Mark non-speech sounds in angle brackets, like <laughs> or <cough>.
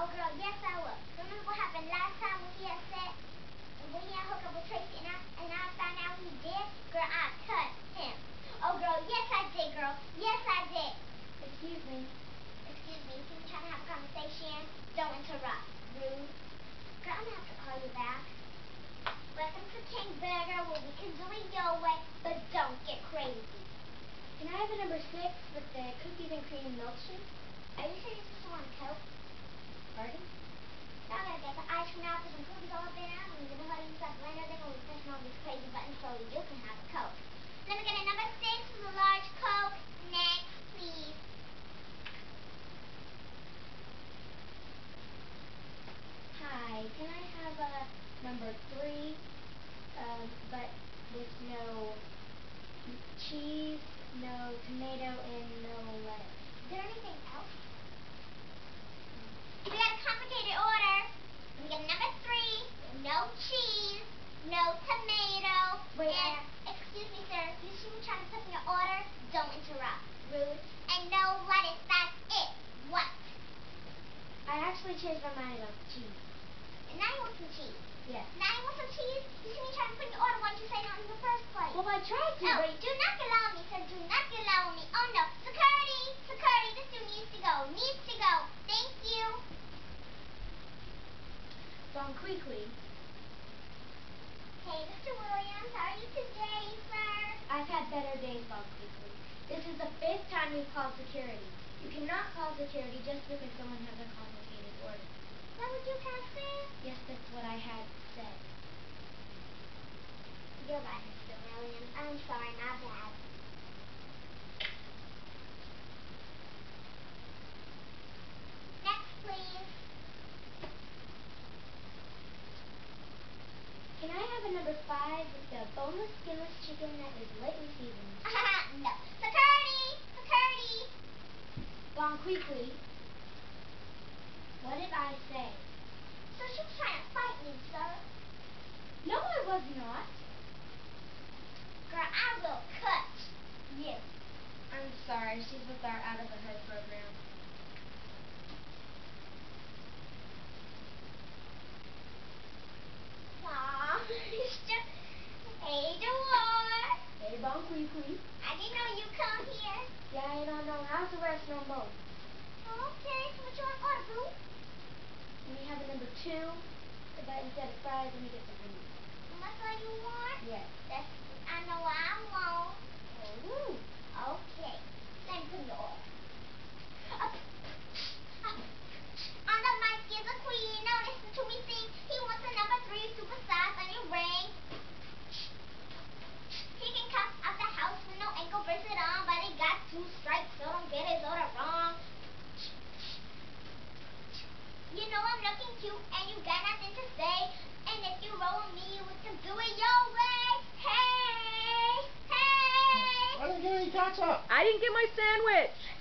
Oh, girl, yes, I will. Remember what happened last time when he had said, when he had hooked up with Tracy and I, and I found out he did? Girl, I cut him. Oh, girl, yes, I did, girl. Yes, I did. Excuse me. Excuse me, can we try to have a conversation? Don't interrupt. Rude. Girl, I'm gonna have to call you back. Welcome to King Burger, where we can do it your way, but don't get crazy. Can I have a number six with the cookies and cream milkshake? Are you sure you just want a Coke? Pardon? Now I gotta get the ice cream out, put some cookies all up in. I'm gonna give them what use that blender. They're gonna be pushing all these crazy buttons so you can have a Coke. Let me get a number six with a large Coke. Next, please. Hi, can I have a number three, um, but with no cheese, no tomato, and no lettuce? Is there anything else? We got a complicated order. Let me get a number three, no cheese, no tomato, Wait, and, excuse me, sir, you see me trying to put in your order? Don't interrupt. Rude. And no lettuce, that's it. What? I actually changed my mind about cheese. And now you want some cheese. Yes. Now you want some cheese? You see me trying to put in your order, why didn't you say no in the first place? Well, I tried to, Oh, but do not allow me, sir. Do not allow me. Oh no. Security! Security, this dude needs to go. Needs to go. Thank you. gone quickly. Hey, Mr. Williams, how are you today, sir? I've had better days gone quickly. This is the fifth time we've called security. You cannot call security just because someone has a complicated order. That what you have said? Yes, that's what I had said. You're right, Mr. Williams. I'm sorry, my bad. Next, please. Can I have a number five with the boneless, skinless chicken that is late lightly seasoned? <laughs> no. Security! Security! Gone quickly. What did I say? So she was trying to fight me, sir. No, I was not. Girl, I will cut you. I'm sorry. She's with our out of the I didn't know you come here. Yeah, I don't know. How's the rest no more? Oh, okay, so what you want to order? Can we have a number two? But instead of fries, let me get some onions. That's what you want? Yes. That's, I know what I want. Ooh. Okay, then put your order. Up, up. On the mic is a queen. Now listen to me sing. He wants a number three supersize onion ring. He can come out the house with no ankle bracelet on, but he got two stripes, so don't get his order wrong. You know I'm looking cute and you got nothing to say. And if you roll me, we can do it your way. Hey, hey. I didn't get any ketchup. I didn't get my sandwich.